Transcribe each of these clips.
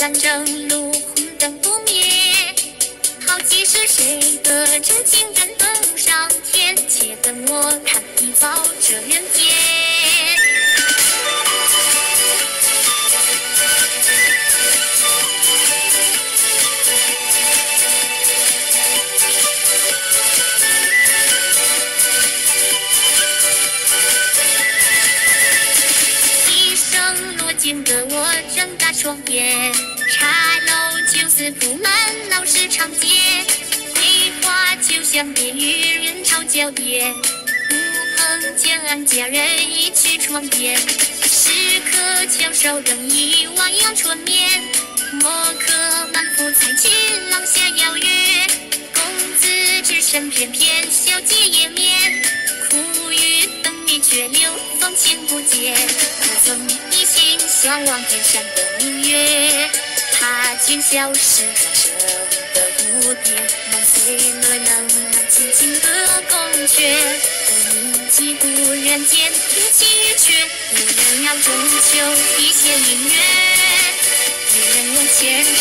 三正路，红灯不灭。好几是谁的真情睁大双眼。茶楼酒肆铺满，老市长街。桂花酒香便与人潮交叠。乌篷江岸，佳人一曲窗边。时刻翘首等一碗阳春眠。莫客满腹才情，廊下邀约。公子只身翩翩，小姐掩面。苦雨等你却留风情不减。仰望，天上的明月。怕君消失在这的蝴蝶，万岁若能轻轻的宫阙。我铭记故人间，听其语却。一人绕中求，一些明月。一人用虔诚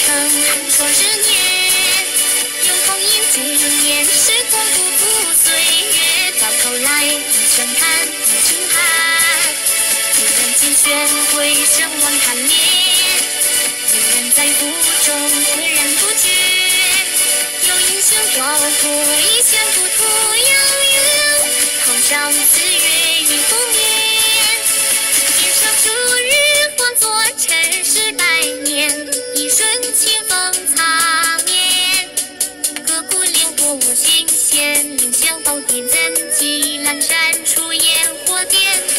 轩归，声望贪恋。一人在途中浑然不觉，有英雄壮阔，一腔不土遥远，空上四月与不眠。天上数日换作尘世百年，一瞬清风擦面。隔古流过我心弦，凌霄宝殿怎记阑珊处烟火点。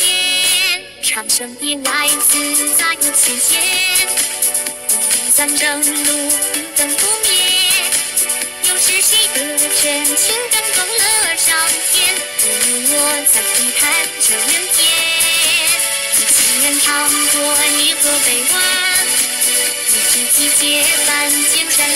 长生殿来自杂有期限。三生路，红灯不灭。又是谁的真情感动了上天？不如我再低叹这人间。行人常过离合悲欢，一知己结伴江山